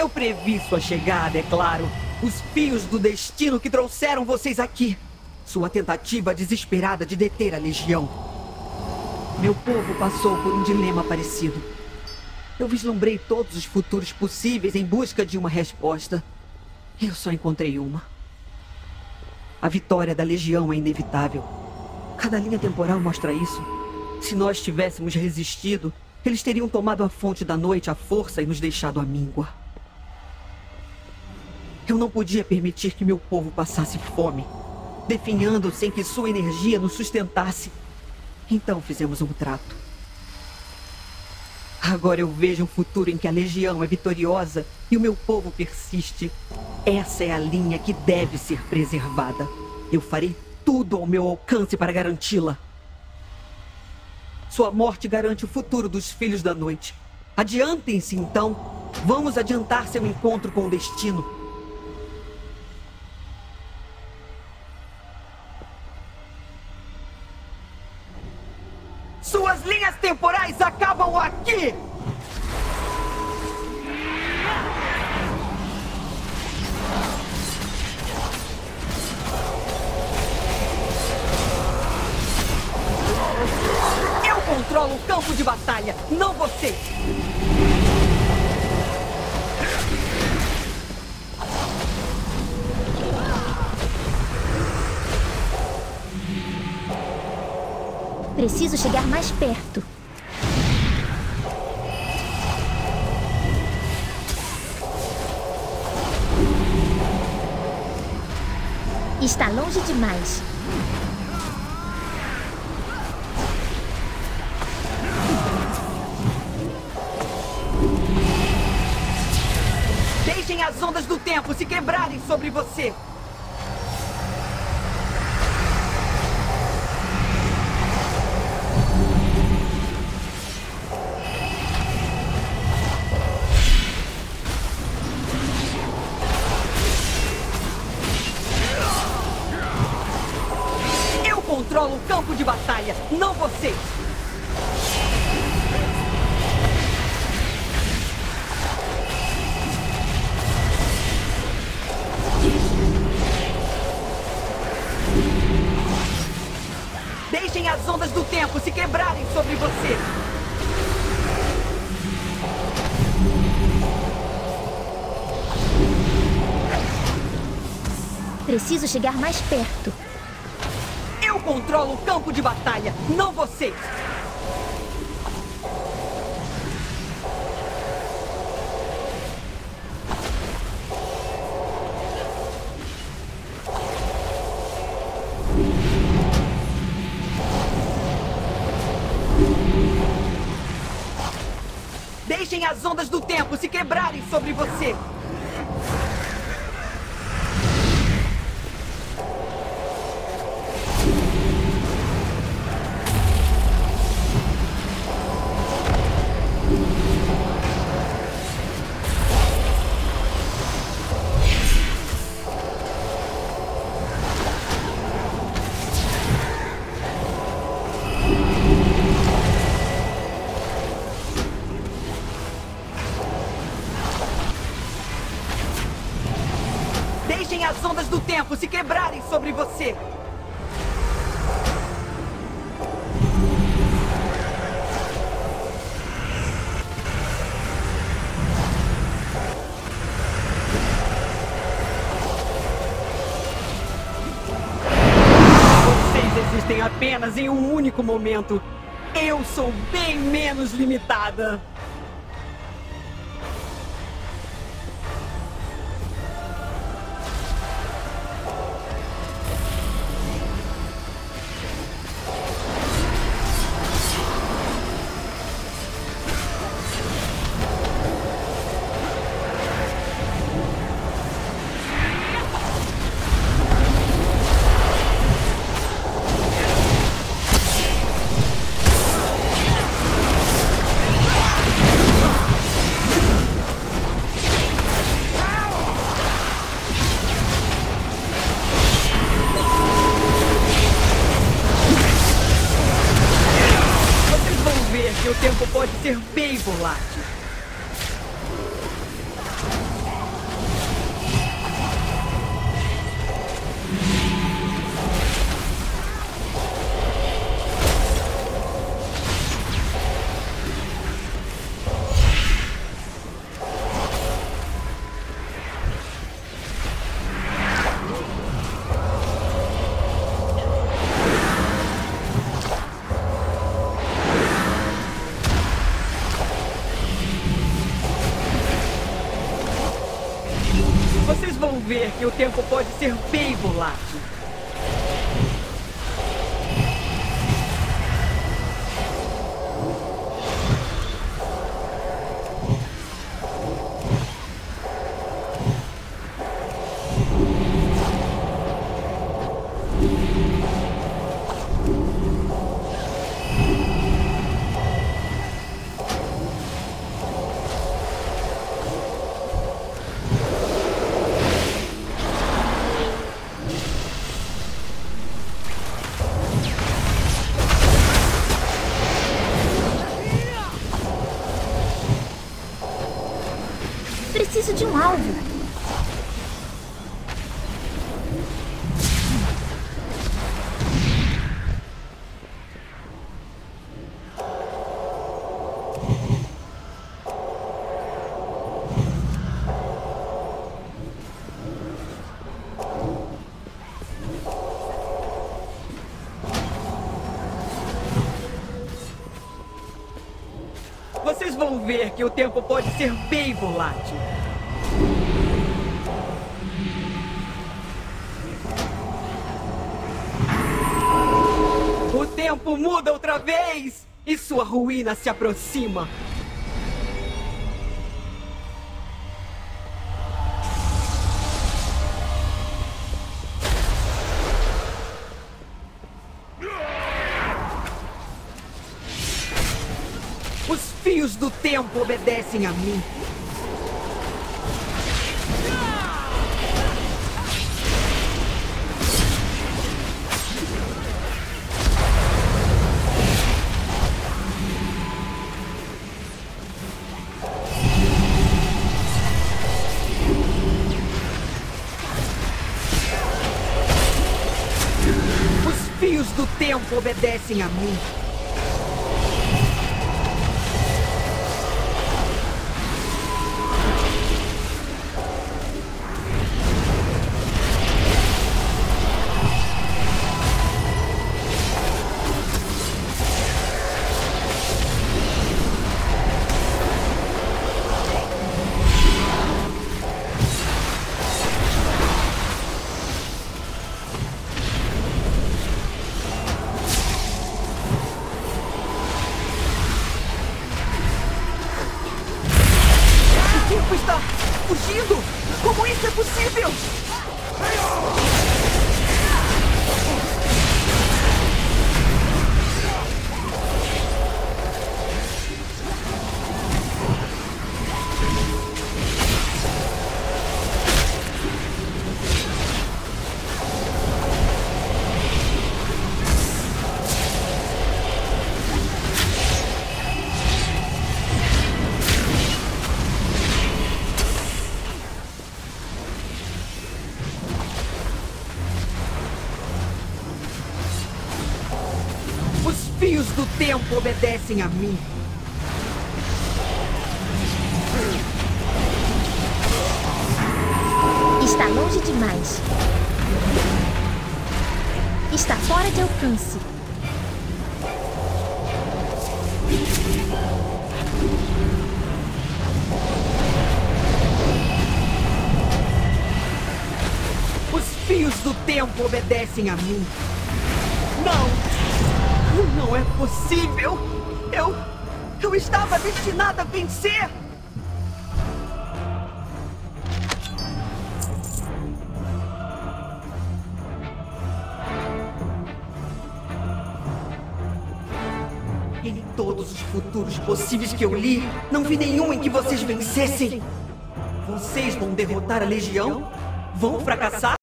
Eu previ sua chegada, é claro. Os fios do destino que trouxeram vocês aqui. Sua tentativa desesperada de deter a Legião. Meu povo passou por um dilema parecido. Eu vislumbrei todos os futuros possíveis em busca de uma resposta. Eu só encontrei uma. A vitória da Legião é inevitável. Cada linha temporal mostra isso. Se nós tivéssemos resistido, eles teriam tomado a fonte da noite à força e nos deixado à míngua. Eu não podia permitir que meu povo passasse fome, definhando sem que sua energia nos sustentasse. Então fizemos um trato. Agora eu vejo um futuro em que a Legião é vitoriosa e o meu povo persiste. Essa é a linha que deve ser preservada. Eu farei tudo ao meu alcance para garanti-la. Sua morte garante o futuro dos filhos da noite. Adiantem-se, então. Vamos adiantar seu encontro com o destino. Suas linhas temporais acabam aqui! Eu controlo o campo de batalha, não você! Preciso chegar mais perto. Está longe demais. Deixem as ondas do tempo se quebrarem sobre você! Eu controlo o campo de batalha, não vocês! Deixem as ondas do tempo se quebrarem sobre você! Preciso chegar mais perto. Eu controlo o campo de batalha, não vocês! Deixem as ondas do tempo se quebrarem sobre você! Se quebrarem sobre você! Vocês existem apenas em um único momento. Eu sou bem menos limitada. Ser bem volátil. ver que o tempo pode ser bem volátil. Vocês vão ver que o tempo pode ser bem volátil. Tempo muda outra vez e sua ruína se aproxima. Os fios do tempo obedecem a mim. Obedecem a mim. Fugindo! Como isso é possível? Fios do tempo obedecem a mim. Está longe demais. Está fora de alcance. Os fios do tempo obedecem a mim. Não! É possível! Eu. Eu estava destinada a vencer! Em todos os futuros possíveis que eu li, não vi nenhum em que vocês vencessem. Vocês vão derrotar a Legião? Vão fracassar?